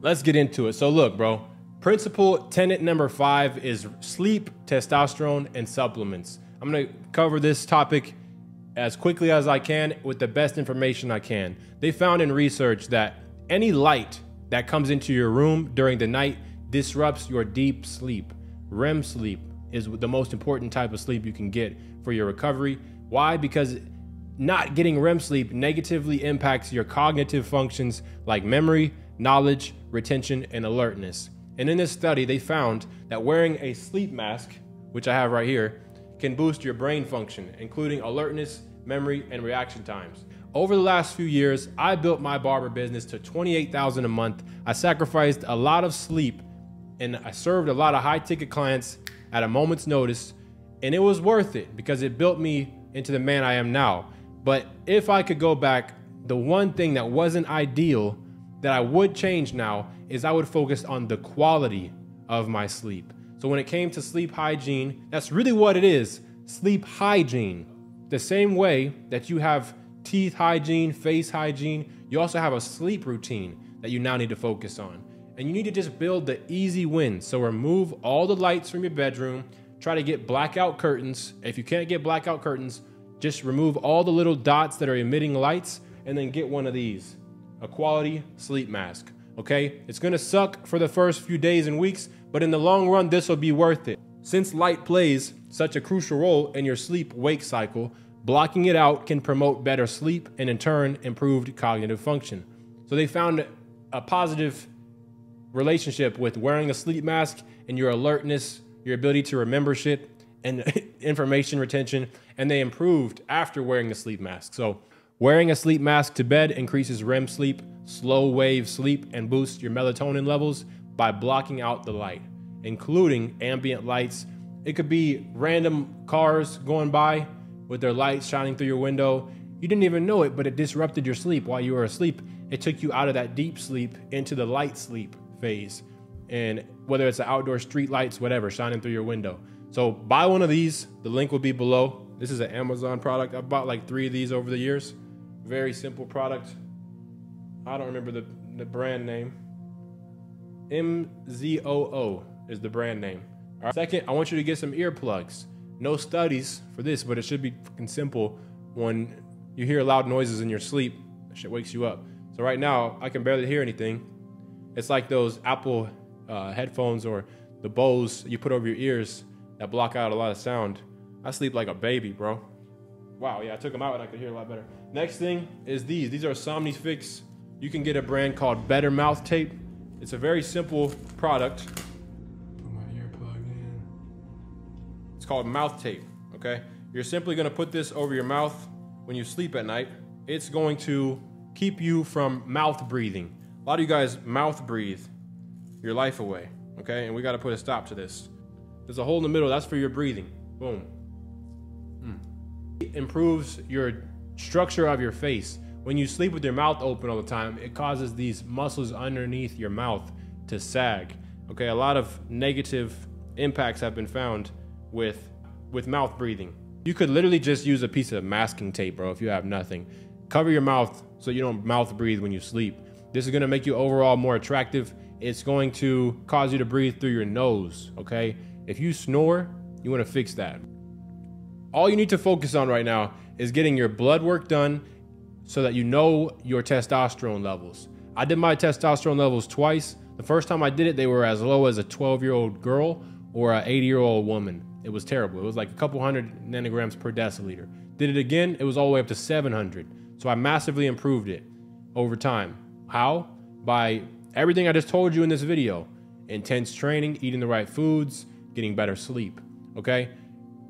Let's get into it. So, look, bro, principle tenet number five is sleep, testosterone, and supplements. I'm gonna cover this topic as quickly as I can with the best information I can. They found in research that any light that comes into your room during the night disrupts your deep sleep. REM sleep is the most important type of sleep you can get for your recovery. Why? Because not getting REM sleep negatively impacts your cognitive functions like memory, knowledge, retention, and alertness. And in this study, they found that wearing a sleep mask, which I have right here, can boost your brain function, including alertness, memory, and reaction times. Over the last few years, I built my barber business to 28,000 a month. I sacrificed a lot of sleep and I served a lot of high ticket clients at a moment's notice, and it was worth it because it built me into the man I am now. But if I could go back, the one thing that wasn't ideal that I would change now is I would focus on the quality of my sleep. So when it came to sleep hygiene, that's really what it is sleep hygiene. The same way that you have teeth hygiene, face hygiene, you also have a sleep routine that you now need to focus on. And you need to just build the easy wins. So remove all the lights from your bedroom, try to get blackout curtains. If you can't get blackout curtains, just remove all the little dots that are emitting lights and then get one of these a quality sleep mask. Okay? It's gonna suck for the first few days and weeks, but in the long run, this will be worth it. Since light plays such a crucial role in your sleep wake cycle, blocking it out can promote better sleep and in turn improved cognitive function. So they found a positive relationship with wearing a sleep mask and your alertness, your ability to remember shit, and information retention, and they improved after wearing the sleep mask. So, wearing a sleep mask to bed increases REM sleep, slow wave sleep, and boosts your melatonin levels by blocking out the light, including ambient lights. It could be random cars going by with their lights shining through your window. You didn't even know it, but it disrupted your sleep while you were asleep. It took you out of that deep sleep into the light sleep phase. And whether it's the outdoor street lights, whatever, shining through your window. So buy one of these. The link will be below. This is an Amazon product. I've bought like three of these over the years. Very simple product. I don't remember the, the brand name. MZOO is the brand name. All right. Second, I want you to get some earplugs. No studies for this, but it should be fucking simple when you hear loud noises in your sleep. That shit wakes you up. So right now, I can barely hear anything. It's like those Apple uh, headphones or the Bose you put over your ears that block out a lot of sound. I sleep like a baby, bro. Wow, yeah, I took them out and I could hear a lot better. Next thing is these. These are Somnifix. You can get a brand called Better Mouth Tape. It's a very simple product. Put my ear plug in. It's called mouth tape, okay? You're simply gonna put this over your mouth when you sleep at night. It's going to keep you from mouth breathing. A lot of you guys mouth breathe your life away, okay? And we gotta put a stop to this. There's a hole in the middle, that's for your breathing. Boom. Mm. It improves your structure of your face. When you sleep with your mouth open all the time, it causes these muscles underneath your mouth to sag. Okay, a lot of negative impacts have been found with with mouth breathing. You could literally just use a piece of masking tape, bro, if you have nothing. Cover your mouth so you don't mouth breathe when you sleep. This is gonna make you overall more attractive. It's going to cause you to breathe through your nose, okay? If you snore, you wanna fix that. All you need to focus on right now is getting your blood work done so that you know your testosterone levels. I did my testosterone levels twice. The first time I did it, they were as low as a 12 year old girl or an 80 year old woman. It was terrible. It was like a couple hundred nanograms per deciliter. Did it again, it was all the way up to 700. So I massively improved it over time. How? By everything I just told you in this video intense training, eating the right foods, getting better sleep. Okay?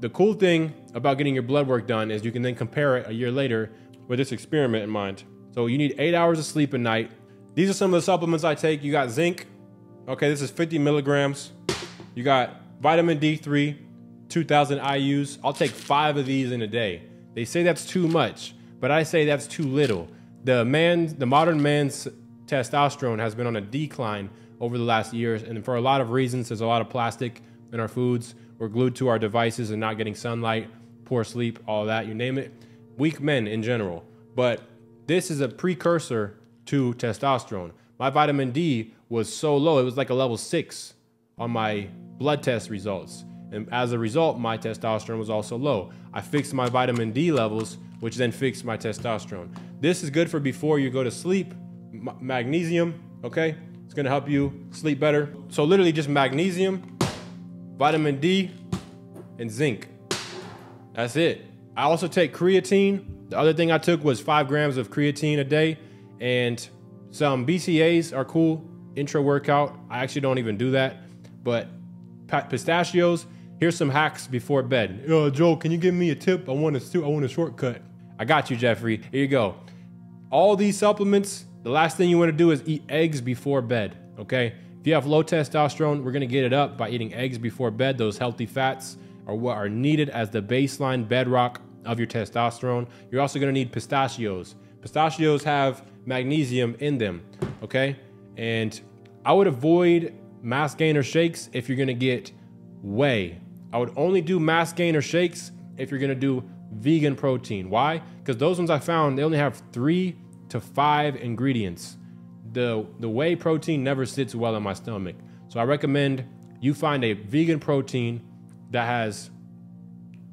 The cool thing about getting your blood work done is you can then compare it a year later with this experiment in mind. So you need eight hours of sleep a night. These are some of the supplements I take. You got zinc. Okay, this is 50 milligrams. You got vitamin D3, 2000 IUs. I'll take five of these in a day. They say that's too much, but I say that's too little. The man, the modern man's testosterone has been on a decline over the last years, and for a lot of reasons, there's a lot of plastic in our foods. We're glued to our devices and not getting sunlight, poor sleep, all that, you name it. Weak men in general. But this is a precursor to testosterone. My vitamin D was so low, it was like a level six on my blood test results. And as a result, my testosterone was also low. I fixed my vitamin D levels, which then fixed my testosterone. This is good for before you go to sleep. M magnesium, okay? It's gonna help you sleep better. So literally just magnesium, vitamin D, and zinc. That's it. I also take creatine. The other thing I took was five grams of creatine a day, and some BCAAs are cool. Intra workout. I actually don't even do that, but pistachios. Here's some hacks before bed. Uh, Joel, can you give me a tip? I want a I want a shortcut. I got you, Jeffrey. Here you go. All these supplements. The last thing you want to do is eat eggs before bed. Okay. If you have low testosterone, we're gonna get it up by eating eggs before bed. Those healthy fats are what are needed as the baseline bedrock of your testosterone. You're also gonna need pistachios. Pistachios have magnesium in them, okay? And I would avoid mass gainer shakes if you're gonna get whey. I would only do mass gainer shakes if you're gonna do vegan protein. Why? Because those ones I found, they only have three to five ingredients. The, the whey protein never sits well in my stomach. So I recommend you find a vegan protein that has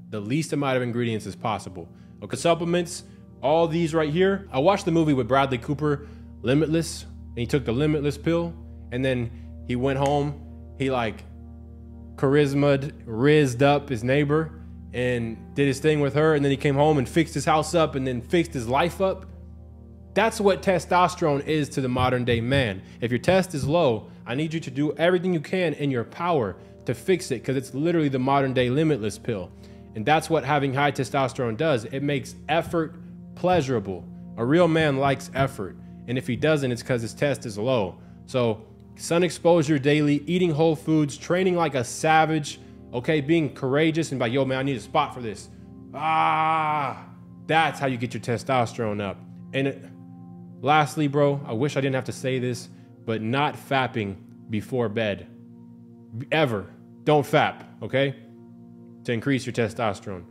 the least amount of ingredients as possible. Okay, supplements, all these right here. I watched the movie with Bradley Cooper, Limitless, and he took the Limitless pill, and then he went home. He like charisma rizzed up his neighbor and did his thing with her, and then he came home and fixed his house up and then fixed his life up. That's what testosterone is to the modern day man. If your test is low, I need you to do everything you can in your power to fix it because it's literally the modern day limitless pill. And that's what having high testosterone does. It makes effort pleasurable. A real man likes effort. And if he doesn't, it's because his test is low. So, sun exposure daily, eating whole foods, training like a savage, okay, being courageous and like, yo, man, I need a spot for this. Ah, that's how you get your testosterone up. And it, lastly, bro, I wish I didn't have to say this, but not fapping before bed. Ever. Don't fap, okay? To increase your testosterone.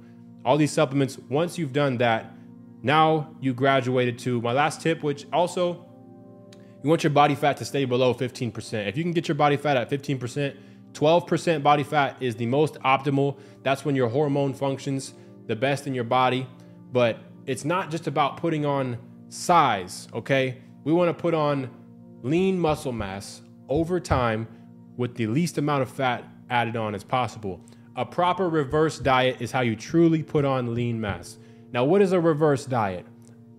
All these supplements, once you've done that, now you graduated to my last tip, which also you want your body fat to stay below 15%. If you can get your body fat at 15%, 12% body fat is the most optimal. That's when your hormone functions the best in your body. But it's not just about putting on size, okay? We want to put on lean muscle mass over time with the least amount of fat added on as possible. A proper reverse diet is how you truly put on lean mass. Now, what is a reverse diet?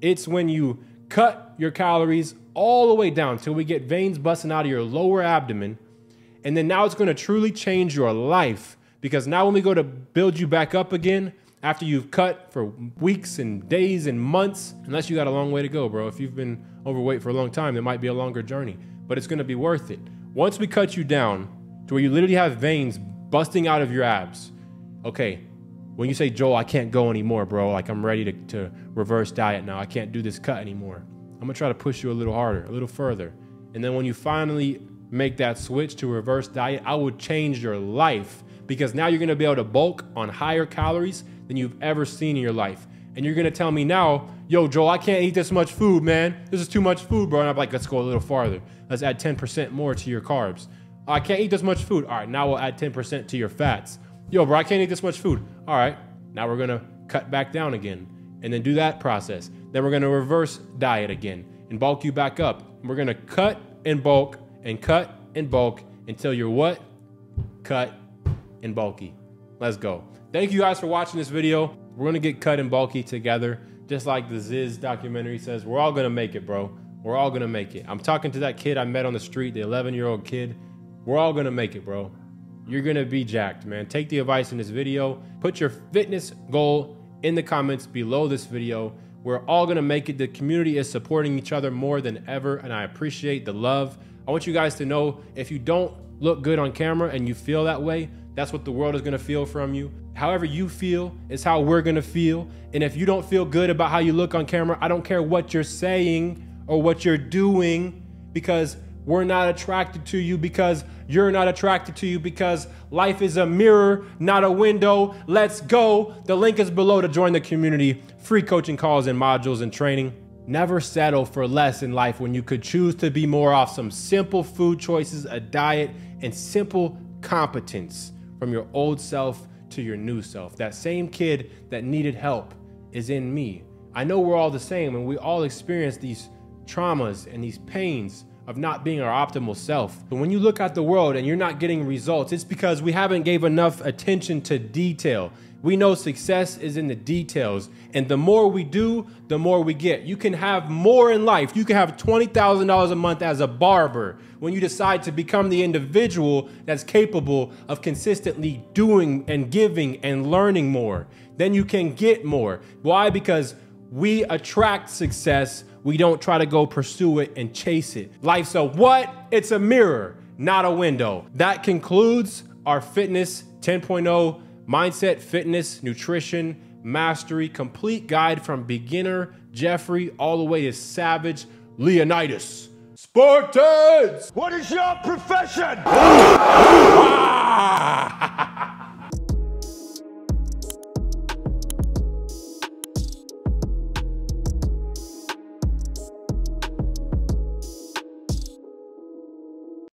It's when you cut your calories all the way down till we get veins busting out of your lower abdomen. And then now it's going to truly change your life because now when we go to build you back up again, after you've cut for weeks and days and months, unless you got a long way to go, bro. If you've been overweight for a long time, it might be a longer journey, but it's to be worth it. Once we cut you down to where you literally have veins busting out of your abs, okay, when you say, Joel, I can't go anymore, bro, like I'm ready to, to reverse diet now, I can't do this cut anymore. I'm gonna try to push you a little harder, a little further. And then when you finally make that switch to reverse diet, I would change your life because now you're gonna be able to bulk on higher calories than you've ever seen in your life. And you're gonna tell me now, yo, Joel, I can't eat this much food, man. This is too much food, bro. And I'm like, let's go a little farther. Let's add 10% more to your carbs. I can't eat this much food. All right, now we'll add 10% to your fats. Yo, bro, I can't eat this much food. All right, now we're gonna cut back down again and then do that process. Then we're gonna reverse diet again and bulk you back up. We're gonna cut and bulk and cut and bulk until you're what? Cut and bulky. Let's go. Thank you guys for watching this video. We're gonna get cut and bulky together, just like the Zyzz documentary says. We're all gonna make it, bro. We're all gonna make it. I'm talking to that kid I met on the street, the 11 year old kid. We're all gonna make it, bro. You're gonna be jacked, man. Take the advice in this video. Put your fitness goal in the comments below this video. We're all gonna make it. The community is supporting each other more than ever, and I appreciate the love. I want you guys to know if you don't look good on camera and you feel that way, that's what the world is gonna feel from you. However you feel is how we're gonna feel. And if you don't feel good about how you look on camera, I don't care what you're saying or what you're doing because we're not attracted to you because you're not attracted to you because life is a mirror, not a window. Let's go. The link is below to join the community. Free coaching calls and modules and training. Never settle for less in life when you could choose to be more off some simple food choices, a diet, and simple competence from your old self to your new self. That same kid that needed help is in me. I know we're all the same and we all experience these traumas and these pains of not being our optimal self. But when you look at the world and you're not getting results, it's because we haven't gave enough attention to detail. We know success is in the details, and the more we do, the more we get. You can have more in life. You can have $20,000 a month as a barber when you decide to become the individual that's capable of consistently doing and giving and learning more. Then you can get more. Why? Because we attract success we don't try to go pursue it and chase it. Life's a what? It's a mirror, not a window. That concludes our Fitness 10.0 Mindset, Fitness, Nutrition, Mastery, complete guide from beginner Jeffrey all the way to savage Leonidas. Spartans! What is your profession?